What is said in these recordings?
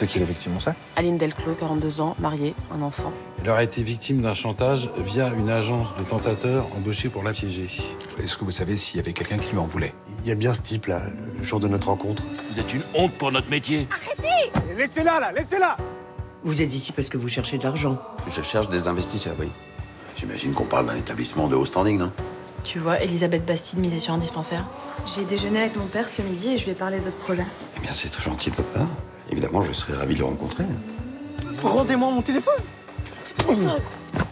C'est qui la victime, on sait Aline Delclos, 42 ans, mariée, un enfant. Elle aurait été victime d'un chantage via une agence de tentateurs embauchée pour la piéger. Est-ce que vous savez s'il y avait quelqu'un qui lui en voulait Il y a bien ce type-là, le jour de notre rencontre. Vous êtes une honte pour notre métier. Laissez-la, là, laissez-la Vous êtes ici parce que vous cherchez de l'argent. Je cherche des investisseurs, oui. J'imagine qu'on parle d'un établissement de haut standing, non? Tu vois, Elisabeth Bastide misée sur un dispensaire. J'ai déjeuné avec mon père ce midi et je lui ai parlé d'autres projets. Eh bien, c'est très gentil de votre part. Évidemment, je serais ravi de le rencontrer. Rendez-moi mon téléphone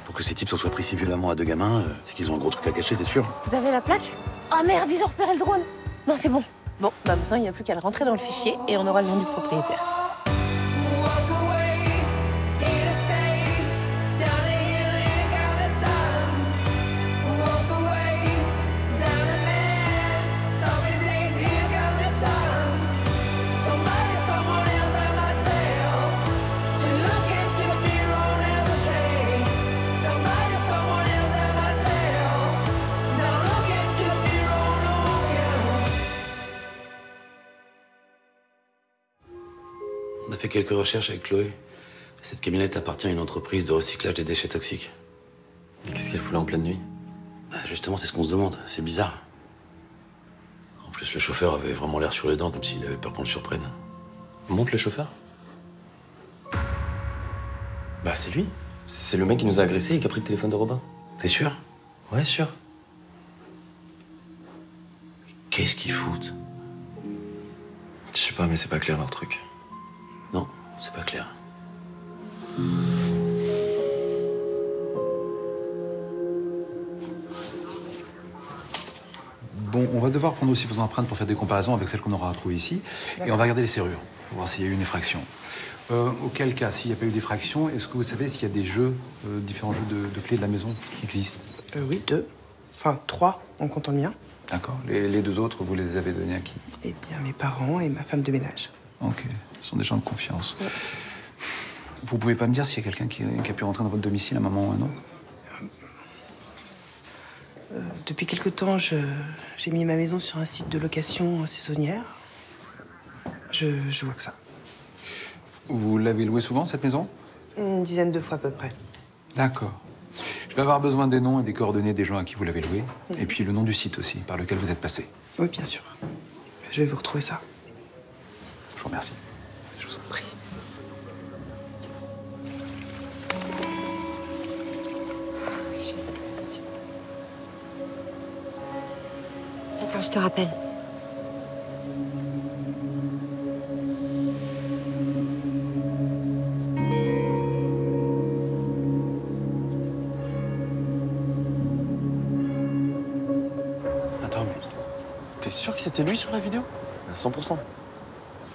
Pour que ces types se soient pris si violemment à deux gamins, euh, c'est qu'ils ont un gros truc à cacher, c'est sûr. Vous avez la plaque? Ah merde, ils ont repéré le drone Non, c'est bon. Bon, bah maintenant, il n'y a plus qu'à le rentrer dans le fichier et on aura le nom du propriétaire. Fait quelques recherches avec Chloé. Cette camionnette appartient à une entreprise de recyclage des déchets toxiques. Qu'est-ce qu'elle fout là en pleine nuit? Bah, justement, c'est ce qu'on se demande. C'est bizarre. En plus, le chauffeur avait vraiment l'air sur les dents, comme s'il avait peur qu'on le surprenne. Monte le chauffeur? Bah, c'est lui. C'est le mec qui nous a agressés et qui a pris le téléphone de Robin. T'es sûr? Ouais, sûr. Qu'est-ce qu'ils foutent? Je sais pas, mais c'est pas clair leur truc. Non, c'est pas clair. Bon, on va devoir prendre aussi vos empreintes pour faire des comparaisons avec celles qu'on aura retrouvées ici. Et on va regarder les serrures pour voir s'il y a eu une effraction. Euh, auquel cas, s'il n'y a pas eu d'effraction, est-ce que vous savez s'il y a des jeux, euh, différents jeux de, de clés de la maison qui existent? Euh, oui, deux. Enfin, trois, en comptant le mien. D'accord. Les, les deux autres, vous les avez donnés à qui? Eh bien, mes parents et ma femme de ménage. Ok, ce sont des gens de confiance. Vous pouvez pas me dire s'il y a quelqu'un qui, qui a pu rentrer dans votre domicile à un moment ou à un autre? Euh, depuis quelque temps, j'ai mis ma maison sur un site de location saisonnière. Je, je vois que ça. Vous l'avez louée souvent, cette maison? Une dizaine de fois à peu près. D'accord. Je vais avoir besoin des noms et des coordonnées des gens à qui vous l'avez loué, et puis le nom du site aussi, par lequel vous êtes passé. Oui, bien sûr. Je vais vous retrouver ça. Je vous remercie. Je vous en prie. Je sais. Attends, je te rappelle. Attends, mais t'es sûr que c'était lui sur la vidéo? À 100%.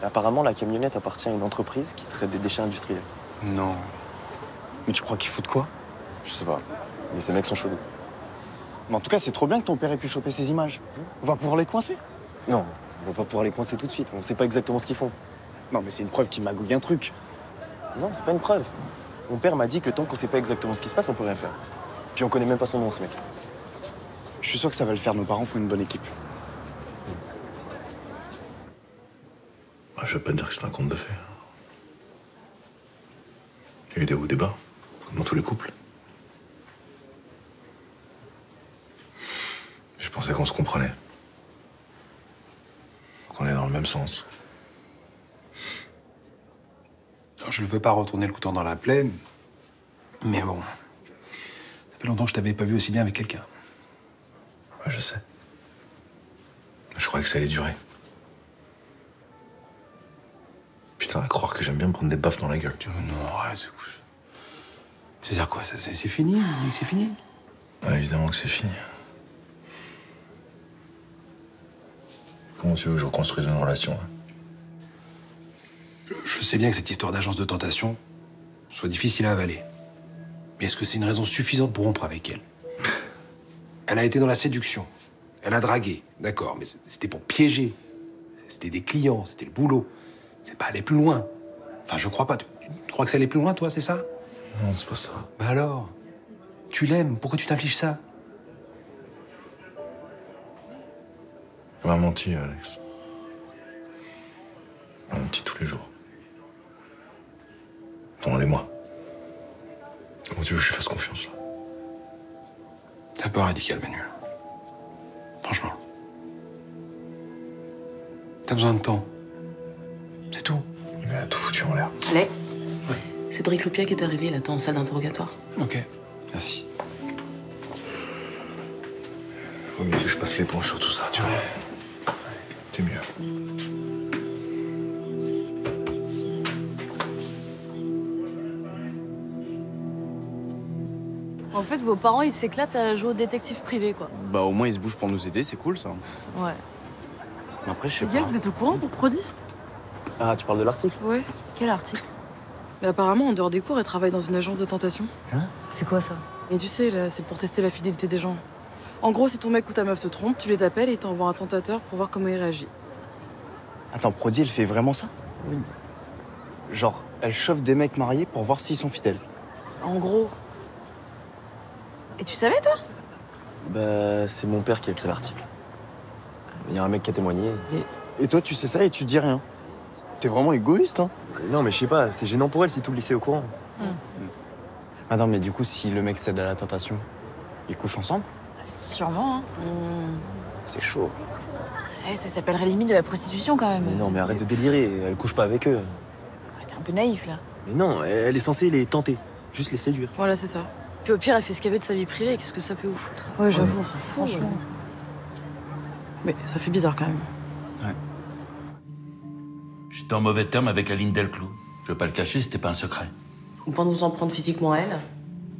Apparemment, la camionnette appartient à une entreprise qui traite des déchets industriels. Non. Mais tu crois qu'il fout de quoi? Je sais pas. Mais ces mecs sont chelous. Mais en tout cas, c'est trop bien que ton père ait pu choper ces images. On va pouvoir les coincer? Non, on va pas pouvoir les coincer tout de suite. On sait pas exactement ce qu'ils font. Non, mais c'est une preuve qu'il magouille un truc. Non, c'est pas une preuve. Mon père m'a dit que tant qu'on sait pas exactement ce qui se passe, on peut rien faire. Puis on connaît même pas son nom, ce mec. Je suis sûr que ça va le faire. Nos parents font une bonne équipe. Je vais pas dire que c'est un conte de fées. Il y a eu des hauts et des bas, comme dans tous les couples. Je pensais qu'on se comprenait. Qu'on est dans le même sens. Alors, je ne veux pas retourner le couteau dans la plaie, mais bon. Ça fait longtemps que je t'avais pas vu aussi bien avec quelqu'un. Ouais, je sais. Je croyais que ça allait durer. Putain, à croire que j'aime bien me prendre des baffes dans la gueule. Tu non, arrête. C'est-à-dire quoi C'est c'est fini? C'est fini? Ouais, évidemment que c'est fini. Comment tu veux que je reconstruise une relation hein? Je, je sais bien que cette histoire d'agence de tentation soit difficile à avaler. Mais est-ce que c'est une raison suffisante pour rompre avec elle? Elle a été dans la séduction. Elle a dragué, d'accord, mais c'était pour piéger. C'était des clients, c'était le boulot. C'est pas aller plus loin. Enfin, je crois pas. Tu, tu crois que ça allait plus loin, toi, c'est ça? Non, c'est pas ça. Bah alors Tu l'aimes, pourquoi tu t'infliges ça? Elle m'a menti, Alex. Elle m'a menti tous les jours. pendant des mois. Comment tu veux que je lui fasse confiance, là un peu radical, Manu. Franchement. T'as besoin de temps. Foutu en l'air. Alex Cédric Loupiac est arrivé, il attend en salle d'interrogatoire. Ok. Merci. Vaut mieux que je passe l'éponge sur tout ça, tu vois. C'est mieux. En fait, vos parents, ils s'éclatent à jouer au détective privé, quoi. Bah au moins ils se bougent pour nous aider, c'est cool ça. Ouais. Mais après je sais Les pas. gars, vous êtes au courant pour Prodi Ah, tu parles de l'article? Ouais. Quel article Mais apparemment, en dehors des cours, elle travaille dans une agence de tentation. C'est quoi ça Et tu sais, là, c'est pour tester la fidélité des gens. En gros, si ton mec ou ta meuf se trompe, tu les appelles et ils t'envoient un tentateur pour voir comment il réagit. Attends, Prodi elle fait vraiment ça Oui. Genre, elle chauffe des mecs mariés pour voir s'ils sont fidèles. En gros, Et tu savais, toi? Bah, c'est mon père qui a écrit l'article. Il y a un mec qui a témoigné. Et toi tu sais ça et tu dis rien. T'es vraiment égoïste hein Non, mais je sais pas, c'est gênant pour elle si tout le lycée est au courant. Ah non mais du coup si le mec cède à la tentation, ils couchent ensemble? Sûrement, hein. C'est chaud. Ouais, ça s'appellerait limite de la prostitution quand même. Mais non, mais arrête de délirer, elle couche pas avec eux. T'es un peu naïf là. Mais non, elle est censée les tenter, juste les séduire. voilà, c'est ça. Puis au pire, elle fait ce qu'elle veut de sa vie privée, qu'est-ce que ça peut vous foutre? Ouais, j'avoue, on s'en fout. Franchement. Mais ça fait bizarre quand même. J'étais en mauvais terme avec Aline Delclou. Je veux pas le cacher, c'était pas un secret. Ou pas nous en prendre physiquement à elle?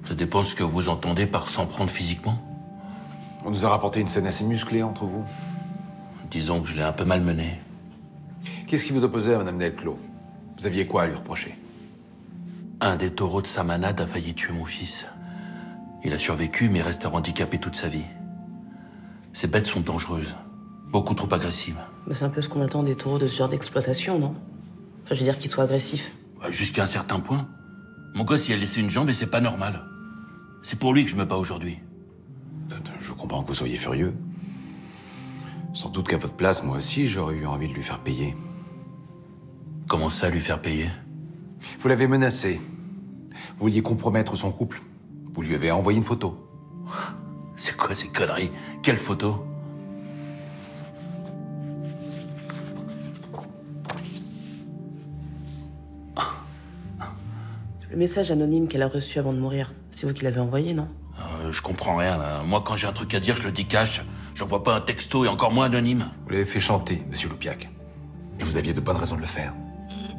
Ça dépend ce que vous entendez par s'en prendre physiquement. On nous a rapporté une scène assez musclée entre vous. Disons que je l'ai un peu malmenée. Qu'est-ce qui vous opposait à Madame Delclos Vous aviez quoi à lui reprocher? Un des taureaux de sa manade a failli tuer mon fils. Il a survécu, mais restera handicapé toute sa vie. Ces bêtes sont dangereuses, beaucoup trop agressives. Mais c'est un peu ce qu'on attend des taureaux de ce genre d'exploitation, non? Enfin, je veux dire qu'ils soient agressifs. Ouais, Jusqu'à un certain point. Mon gosse y a laissé une jambe et c'est pas normal. C'est pour lui que je me bats aujourd'hui. Je comprends que vous soyez furieux. Sans doute qu'à votre place, moi aussi, j'aurais eu envie de lui faire payer. Comment ça, lui faire payer? Vous l'avez menacé. Vous vouliez compromettre son couple. Vous lui avez envoyé une photo. C'est quoi ces conneries? Quelle photo? Le message anonyme qu'elle a reçu avant de mourir, c'est vous qui l'avez envoyé, non? Euh, Je comprends rien, là. Moi, quand j'ai un truc à dire, je le dis cash. J'envoie pas un texto et encore moins anonyme. Vous l'avez fait chanter, monsieur Loupiac. Et vous aviez de bonnes raisons de le faire.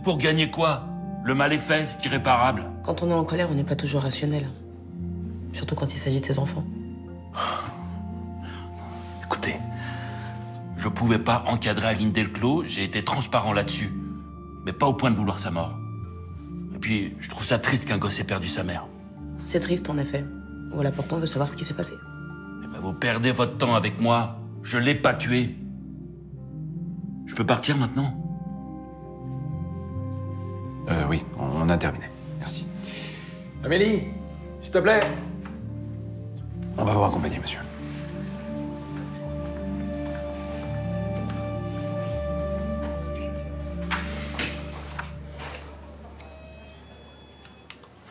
Pour gagner quoi? Le mal est fait, c'est irréparable. Quand on est en colère, on n'est pas toujours rationnel. Surtout quand il s'agit de ses enfants. Écoutez, je pouvais pas encadrer Aline Delclos, j'ai été transparent là-dessus. Mais pas au point de vouloir sa mort. Et puis, je trouve ça triste qu'un gosse ait perdu sa mère. C'est triste, en effet. Voilà pourquoi on veut savoir ce qui s'est passé. Eh ben, vous perdez votre temps avec moi. Je l'ai pas tué. Je peux partir maintenant? Euh, oui, on a terminé. Merci. Amélie, s'il te plaît. On va vous accompagner, monsieur.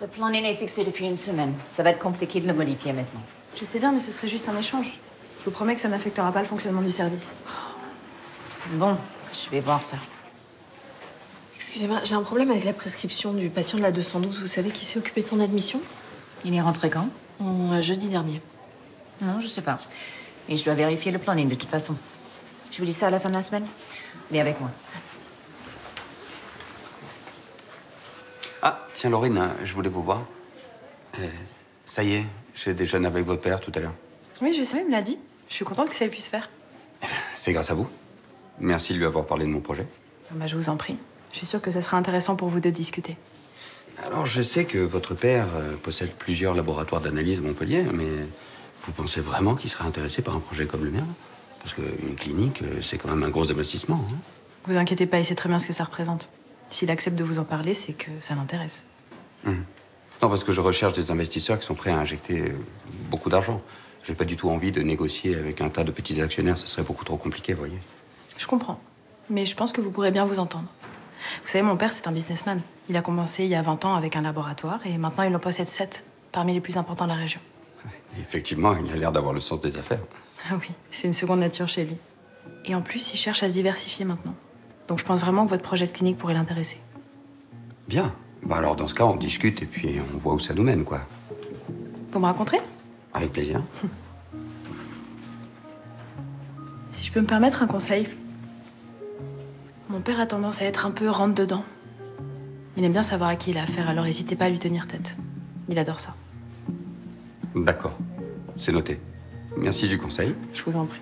Le planning est fixé depuis une semaine. Ça va être compliqué de le modifier maintenant. Je sais bien, mais ce serait juste un échange. Je vous promets que ça n'affectera pas le fonctionnement du service. Bon, je vais voir ça. Excusez-moi, j'ai un problème avec la prescription du patient de la 212. Vous savez qui s'est occupé de son admission? Il est rentré quand? Hum, Jeudi dernier. Non, je sais pas. Et je dois vérifier le planning de toute façon. Je vous dis ça à la fin de la semaine? Viens avec moi. Ah, tiens, Laurine, je voulais vous voir. Euh, ça y est, j'ai déjeuné avec votre père tout à l'heure. Oui, je sais, il me l'a dit. Je suis contente que ça ait pu se faire. C'est grâce à vous. Merci de lui avoir parlé de mon projet. Ah bah, je vous en prie. Je suis sûre que ça sera intéressant pour vous de discuter. Alors, je sais que votre père euh, possède plusieurs laboratoires d'analyse à Montpellier, mais vous pensez vraiment qu'il serait intéressé par un projet comme le mien? Parce qu'une clinique, euh, c'est quand même un gros investissement. hein. Vous inquiétez pas, il sait très bien ce que ça représente. S'il accepte de vous en parler, c'est que ça l'intéresse. Hum. Non, parce que je recherche des investisseurs qui sont prêts à injecter beaucoup d'argent. J'ai pas du tout envie de négocier avec un tas de petits actionnaires, ce serait beaucoup trop compliqué, vous voyez. Je comprends. Mais je pense que vous pourrez bien vous entendre. Vous savez, mon père, c'est un businessman. Il a commencé il y a 20 ans avec un laboratoire et maintenant il en possède 7, parmi les plus importants de la région. Effectivement, il a l'air d'avoir le sens des affaires. Ah oui, c'est une seconde nature chez lui. Et en plus, il cherche à se diversifier maintenant. Donc je pense vraiment que votre projet de clinique pourrait l'intéresser. Bien. Bah alors, dans ce cas, on discute et puis on voit où ça nous mène, quoi. Vous me rencontrer? Avec plaisir. Si je peux me permettre un conseil. Mon père a tendance à être un peu rentre-dedans. Il aime bien savoir à qui il a affaire, alors n'hésitez pas à lui tenir tête. Il adore ça. D'accord. C'est noté. Merci du conseil. Je vous en prie.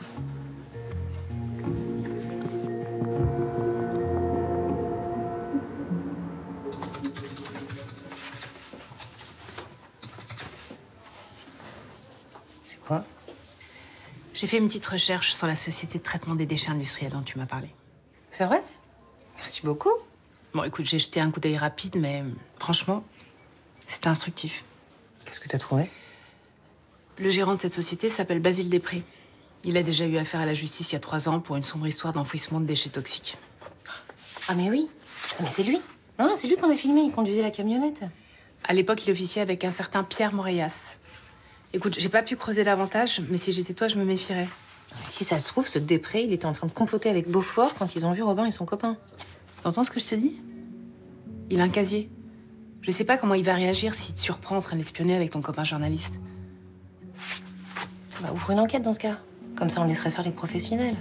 J'ai fait une petite recherche sur la société de traitement des déchets industriels dont tu m'as parlé. C'est vrai? Merci beaucoup. Bon, écoute, j'ai jeté un coup d'œil rapide, mais franchement, c'était instructif. Qu'est-ce que t'as trouvé? Le gérant de cette société s'appelle Basile Després. Il a déjà eu affaire à la justice il y a trois ans pour une sombre histoire d'enfouissement de déchets toxiques. Ah mais oui. Ah, mais c'est lui. Non, non, c'est lui qu'on a filmé. Il conduisait la camionnette. À l'époque, il officiait avec un certain Pierre Moréas. Écoute, j'ai pas pu creuser davantage, mais si j'étais toi, je me méfierais. Si ça se trouve, ce Després, il était en train de comploter avec Beaufort quand ils ont vu Robin et son copain. T'entends ce que je te dis? Il a un casier. Je sais pas comment il va réagir s'il te surprend en train d'espionner avec ton copain journaliste. Bah, ouvre une enquête dans ce cas. Comme ça, on laisserait faire les professionnels.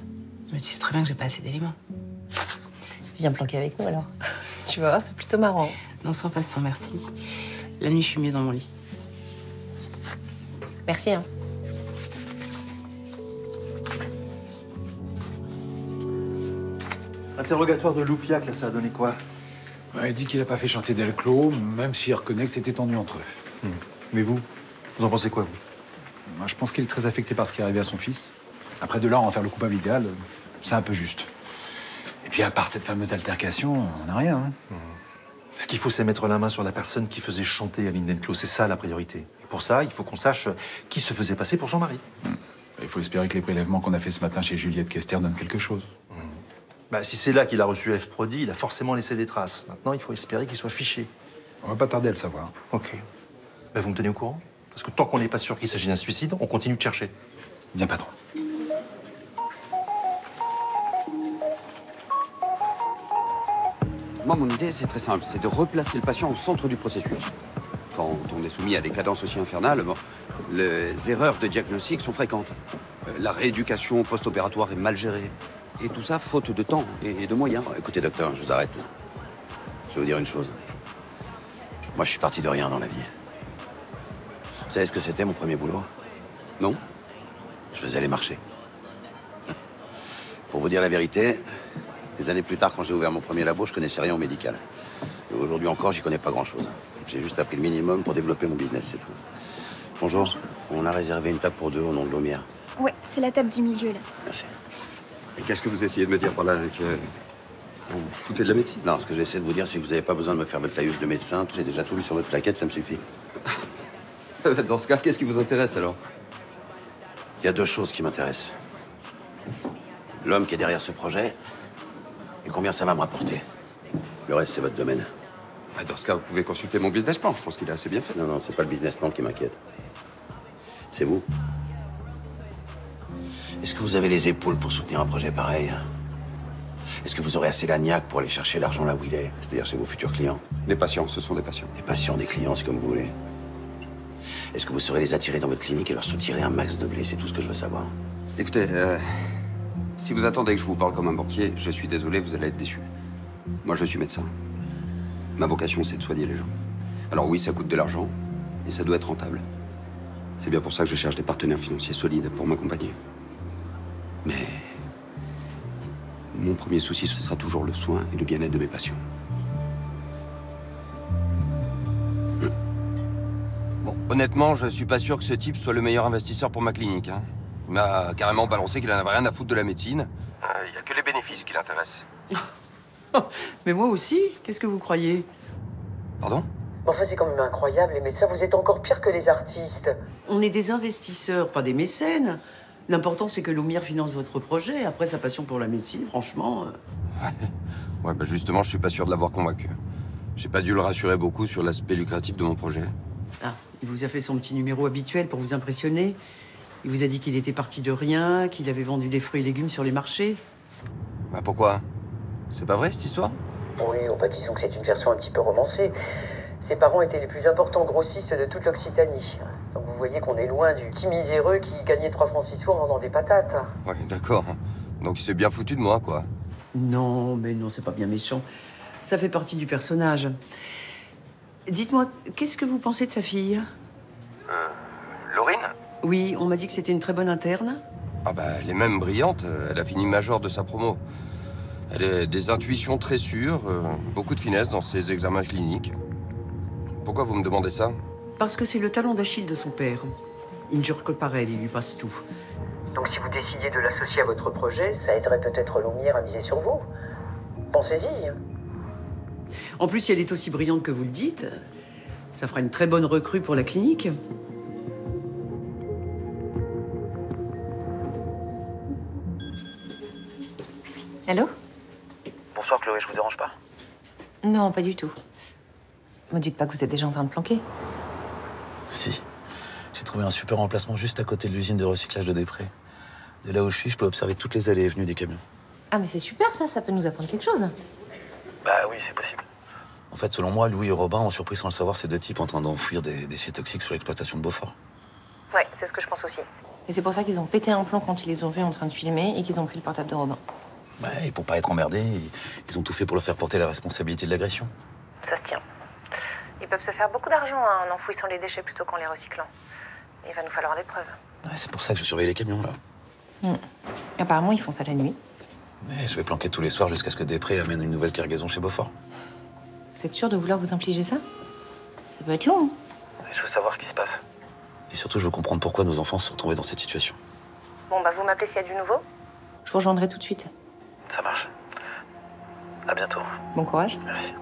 Mais tu sais très bien que j'ai pas assez d'éléments. Viens planquer avec nous alors. tu vas voir, c'est plutôt marrant. Non, sans façon, merci. La nuit, je suis mieux dans mon lit. Merci. Hein. Interrogatoire de Loupiac, là, ça a donné quoi? Ouais, il dit qu'il a pas fait chanter Delclos, même s'il reconnaît que c'était tendu entre eux. Hmm. Mais vous Vous en pensez quoi, vous? Moi, je pense qu'il est très affecté par ce qui est arrivé à son fils. Après, de là, en faire le coupable idéal, c'est un peu juste. Et puis, à part cette fameuse altercation, on n'a rien. hein. Ce qu'il faut, c'est mettre la main sur la personne qui faisait chanter Aline Delclos. C'est ça la priorité. Pour ça, il faut qu'on sache qui se faisait passer pour son mari. Il faut espérer que les prélèvements qu'on a fait ce matin chez Juliette Kester donnent quelque chose. Bah, si c'est là qu'il a reçu F. Prodi, il a forcément laissé des traces. Maintenant, il faut espérer qu'il soit fiché. On va pas tarder à le savoir. Ok. Bah, vous me tenez au courant Parce que tant qu'on n'est pas sûr qu'il s'agit d'un suicide, on continue de chercher. Bien, patron. Moi, mon idée, c'est très simple. C'est de replacer le patient au centre du processus. Quand on est soumis à des cadences aussi infernales, bon, les erreurs de diagnostic sont fréquentes. Euh, La rééducation post-opératoire est mal gérée. Et tout ça, faute de temps et de moyens. Écoutez, docteur, je vous arrête. Je vais vous dire une chose. Moi, je suis parti de rien dans la vie. Vous savez ce que c'était mon premier boulot? Non. Je faisais les marchés. Pour vous dire la vérité, des années plus tard, quand j'ai ouvert mon premier labo, je connaissais rien au médical. Et aujourd'hui encore, j'y connais pas grand-chose. J'ai juste appris le minimum pour développer mon business, c'est tout. Bonjour, on a réservé une table pour deux au nom de Lumière. Ouais, c'est la table du milieu là. Merci. Et qu'est-ce que vous essayez de me dire par là que vous vous foutez de la médecine? Non, ce que j'essaie de vous dire, c'est que vous n'avez pas besoin de me faire votre laïus de médecin. J'ai déjà tout lu sur votre plaquette, ça me suffit. Dans ce cas, qu'est-ce qui vous intéresse alors? Il y a deux choses qui m'intéressent. L'homme qui est derrière ce projet et combien ça va me rapporter. Le reste, c'est votre domaine. Bah, Dans ce cas, vous pouvez consulter mon business plan. Je pense qu'il est assez bien fait. Non, non, c'est pas le business plan qui m'inquiète. C'est vous. Est-ce que vous avez les épaules pour soutenir un projet pareil? Est-ce que vous aurez assez l'agnac pour aller chercher l'argent là où il est? C'est-à-dire chez vos futurs clients? Des patients, ce sont des patients. Des patients, des clients, c'est comme vous voulez. Est-ce que vous saurez les attirer dans votre clinique et leur soutirer un max de blé? C'est tout ce que je veux savoir. Écoutez, euh, si vous attendez que je vous parle comme un banquier, je suis désolé, vous allez être déçu. Moi, je suis médecin. Ma vocation, c'est de soigner les gens. Alors oui, ça coûte de l'argent, et ça doit être rentable. C'est bien pour ça que je cherche des partenaires financiers solides pour m'accompagner. Mais mon premier souci, ce sera toujours le soin et le bien-être de mes patients. Bon, honnêtement, je suis pas sûr que ce type soit le meilleur investisseur pour ma clinique. hein. Il m'a carrément balancé qu'il en avait rien à foutre de la médecine. Il y a que les bénéfices qui l'intéressent. Mais moi aussi, qu'est-ce que vous croyez? Pardon? Enfin, c'est quand même incroyable, les médecins, vous êtes encore pire que les artistes. On est des investisseurs, pas des mécènes. L'important, c'est que Lumière finance votre projet. Après, sa passion pour la médecine, franchement. euh, Ouais, bah justement, je suis pas sûr de l'avoir convaincu. J'ai pas dû le rassurer beaucoup sur l'aspect lucratif de mon projet. Ah, il vous a fait son petit numéro habituel pour vous impressionner. Il vous a dit qu'il était parti de rien, qu'il avait vendu des fruits et légumes sur les marchés. Bah pourquoi? C'est pas vrai cette histoire? Oui, on va disons que c'est une version un petit peu romancée. Ses parents étaient les plus importants grossistes de toute l'Occitanie. Donc vous voyez qu'on est loin du petit miséreux qui gagnait 3 francs 6 sous en vendant des patates. Ouais, d'accord. Donc il s'est bien foutu de moi, quoi. Non, mais non, c'est pas bien méchant. Ça fait partie du personnage. Dites-moi, qu'est-ce que vous pensez de sa fille? Laurine? Oui, on m'a dit que c'était une très bonne interne. Ah bah, elle est même brillante. Elle a fini major de sa promo. Elle a des intuitions très sûres, euh, beaucoup de finesse dans ses examens cliniques. Pourquoi vous me demandez ça? Parce que c'est le talon d'Achille de son père. Il ne jure que par elle, il lui passe tout. Donc si vous décidiez de l'associer à votre projet, ça aiderait peut-être Lumière à miser sur vous. Pensez-y. En plus, si elle est aussi brillante que vous le dites, ça fera une très bonne recrue pour la clinique. Allô? Bonsoir Chloé, je vous dérange pas Non, pas du tout. Me dites pas que vous êtes déjà en train de planquer. Si. J'ai trouvé un super emplacement juste à côté de l'usine de recyclage de Després. De là où je suis, je peux observer toutes les allées et venues des camions. Ah, mais c'est super ça, ça peut nous apprendre quelque chose. Bah oui, c'est possible. En fait, selon moi, Louis et Robin ont surpris sans le savoir ces deux types en train d'enfouir des déchets toxiques sur l'exploitation de Beaufort. Ouais, c'est ce que je pense aussi. Et c'est pour ça qu'ils ont pété un plan quand ils les ont vus en train de filmer et qu'ils ont pris le portable de Robin. Ouais, et pour pas être emmerdés, ils- ont tout fait pour leur faire porter la responsabilité de l'agression. Ça se tient. Ils peuvent se faire beaucoup d'argent hein, en enfouissant les déchets plutôt qu'en les recyclant. Il va nous falloir des preuves. Ouais, c'est pour ça que je surveille les camions, là. Hmm. Apparemment, ils font ça la nuit. Je vais planquer tous les soirs jusqu'à ce que Després amène une nouvelle cargaison chez Beaufort. Vous êtes sûr de vouloir vous infliger ça? Ça peut être long. hein. Je veux savoir ce qui se passe. Et surtout, je veux comprendre pourquoi nos enfants se sont retrouvés dans cette situation. Bon, bah vous m'appelez s'il y a du nouveau? Je vous rejoindrai tout de suite. Ça marche. À bientôt. Bon courage. Merci.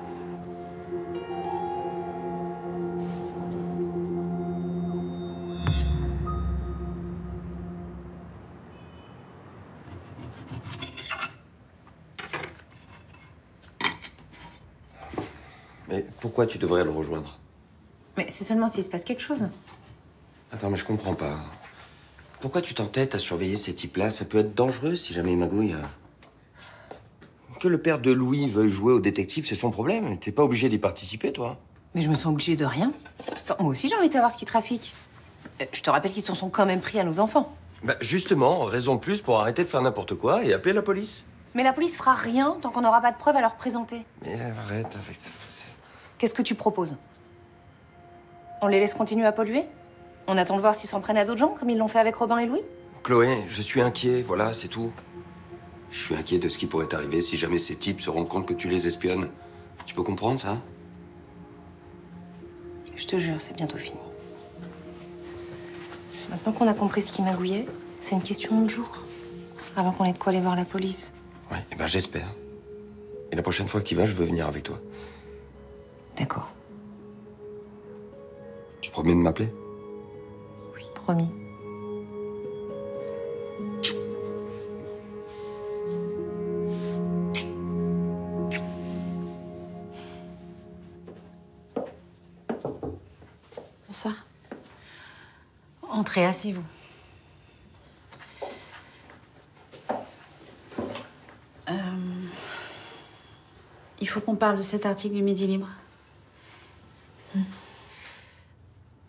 Mais pourquoi tu devrais le rejoindre? Mais c'est seulement s'il se passe quelque chose. Attends, mais je comprends pas. Pourquoi tu t'entêtes à surveiller ces types-là? Ça peut être dangereux si jamais ils magouillent. Que le père de Louis veuille jouer au détective, c'est son problème. T'es pas obligé d'y participer, toi. Mais je me sens obligée de rien. Attends, moi aussi, j'ai envie de savoir ce qu'ils trafiquent. Euh, Je te rappelle qu'ils s'en sont quand même pris à nos enfants. Bah, justement, raison de plus pour arrêter de faire n'importe quoi et appeler la police. Mais la police fera rien tant qu'on n'aura pas de preuves à leur présenter. Mais arrête avec ça. Qu'est-ce que tu proposes? On les laisse continuer à polluer? On attend de voir s'ils s'en prennent à d'autres gens, comme ils l'ont fait avec Robin et Louis? Chloé, je suis inquiet, voilà, c'est tout. Je suis inquiet de ce qui pourrait arriver si jamais ces types se rendent compte que tu les espionnes. Tu peux comprendre ça? Je te jure, c'est bientôt fini. Maintenant qu'on a compris ce qui magouillait, c'est une question de jour. Avant qu'on ait de quoi aller voir la police. Ouais, eh ben j'espère. Et la prochaine fois que tu vas, je veux venir avec toi. D'accord. Tu promets de m'appeler? Promis. Entrez, asseyez-vous. Euh, il faut qu'on parle de cet article du Midi Libre.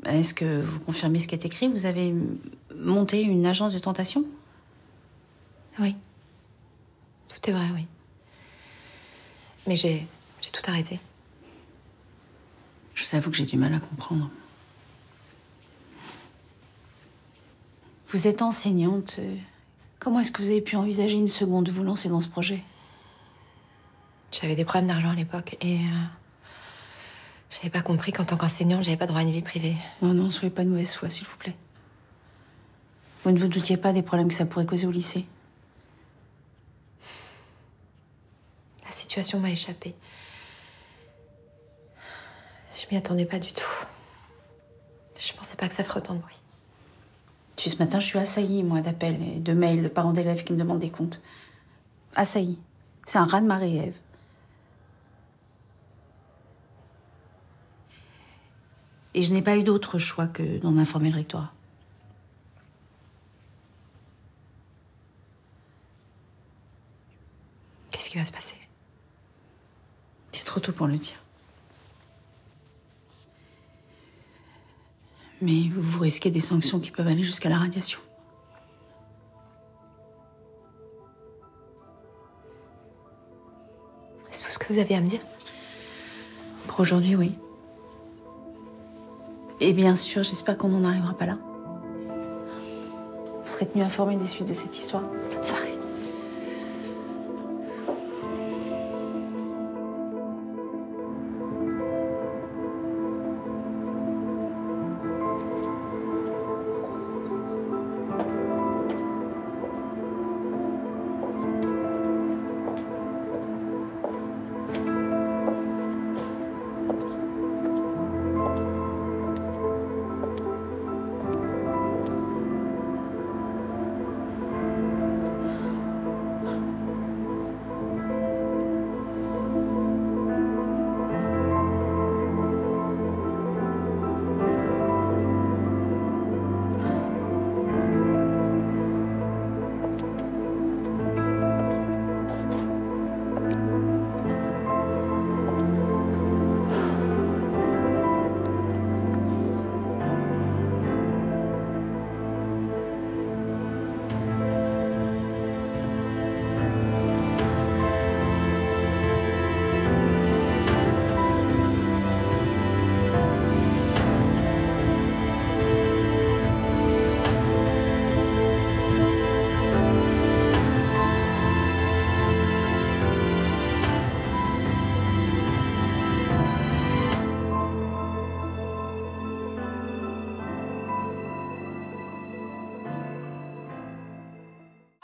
Est-ce que vous confirmez ce qui est écrit? Vous avez monté une agence de tentation? Oui. Tout est vrai, oui. Mais j'ai j'ai tout arrêté. Je vous avoue que j'ai du mal à comprendre. Vous êtes enseignante. Comment est-ce que vous avez pu envisager une seconde de vous lancer dans ce projet? J'avais des problèmes d'argent à l'époque et euh, j'avais pas compris qu'en tant qu'enseignante, j'avais pas droit à une vie privée. Non, non, soyez pas de mauvaise foi, s'il vous plaît. Vous ne vous doutiez pas des problèmes que ça pourrait causer au lycée? La situation m'a échappé. Je m'y attendais pas du tout. Je pensais pas que ça ferait autant de bruit. Depuis ce matin, je suis assaillie, moi, d'appels et de mails de parents d'élèves qui me demandent des comptes. Assaillie. C'est un raz-de-marée, Ève. Et je n'ai pas eu d'autre choix que d'en informer le rectorat. Qu'est-ce qui va se passer? C'est trop tôt pour le dire. Mais vous, vous risquez des sanctions qui peuvent aller jusqu'à la radiation. C'est tout ce que vous avez à me dire? Pour aujourd'hui, oui. Et bien sûr, j'espère qu'on n'en arrivera pas là. Vous serez tenu informé des suites de cette histoire.